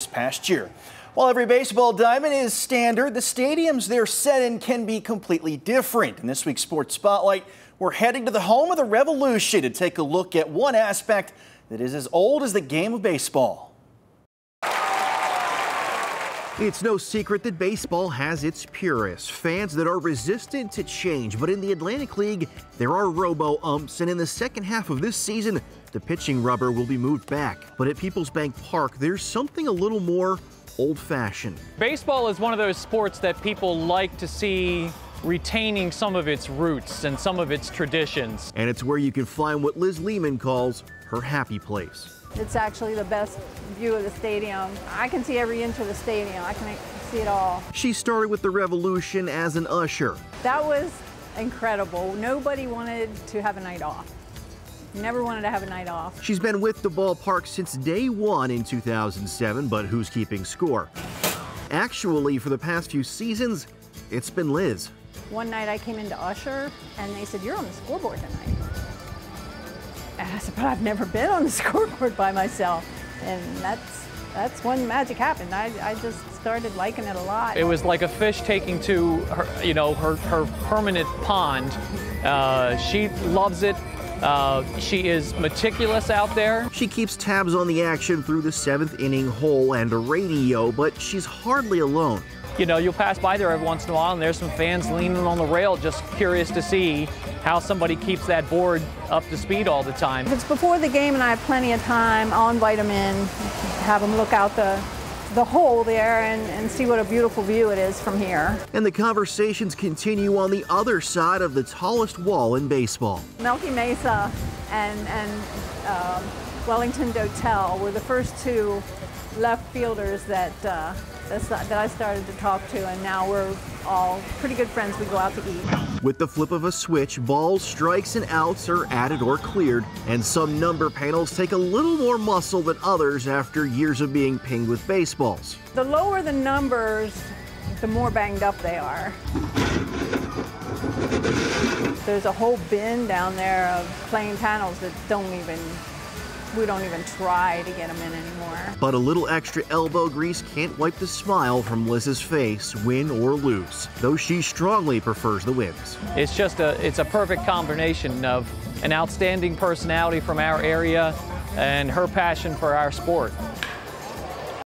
this past year. While every baseball diamond is standard, the stadiums they're set in can be completely different. In this week's Sports Spotlight, we're heading to the home of the Revolution to take a look at one aspect that is as old as the game of baseball. It's no secret that baseball has its purists, fans that are resistant to change. But in the Atlantic League, there are robo umps, and in the second half of this season, the pitching rubber will be moved back. But at PeoplesBank Park, there's something a little more old fashioned. Baseball is one of those sports that people like to see retaining some of its roots and some of its traditions. And it's where you can find what Liz Leaman calls her happy place. It's actually the best view of the stadium. I can see every inch of the stadium. I can see it all. She started with the Revolution as an usher. That was incredible. Nobody wanted to have a night off. Never wanted to have a night off. She's been with the ballpark since day one in 2007, but who's keeping score? Actually, for the past few seasons, it's been Liz. One night I came into Usher and they said, You're on the scoreboard tonight. And I said, but I've never been on the scoreboard by myself. And that's that's when magic happened. I, I just started liking it a lot. It was like a fish taking to her, you know, her, her permanent pond. Uh, she loves it. Uh, she is meticulous out there. She keeps tabs on the action through the seventh inning hole and a radio, but she's hardly alone you know, you'll pass by there every once in a while and there's some fans leaning on the rail just curious to see how somebody keeps that board up to speed all the time. If it's before the game and I have plenty of time, I'll invite them in, have them look out the the hole there and, and see what a beautiful view it is from here. And the conversations continue on the other side of the tallest wall in baseball. Melky Mesa and, and uh, Wellington Dotel were the first two left fielders that uh, that I started to talk to, and now we're all pretty good friends. We go out to eat. With the flip of a switch, balls, strikes, and outs are added or cleared, and some number panels take a little more muscle than others after years of being pinged with baseballs. The lower the numbers, the more banged up they are. There's a whole bin down there of plain panels that don't even we don't even try to get them in anymore. But a little extra elbow grease can't wipe the smile from Liz's face, win or lose, though she strongly prefers the wins. It's just a, it's a perfect combination of an outstanding personality from our area and her passion for our sport.